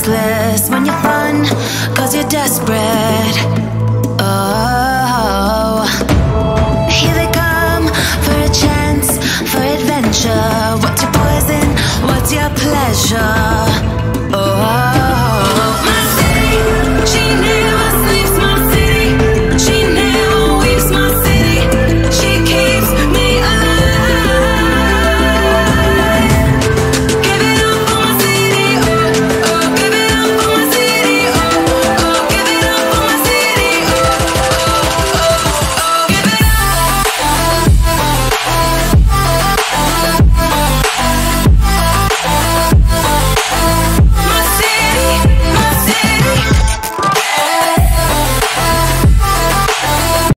restless when you run, cause you're desperate. Oh, here they come for a chance, for adventure. What's your poison? What's your pleasure?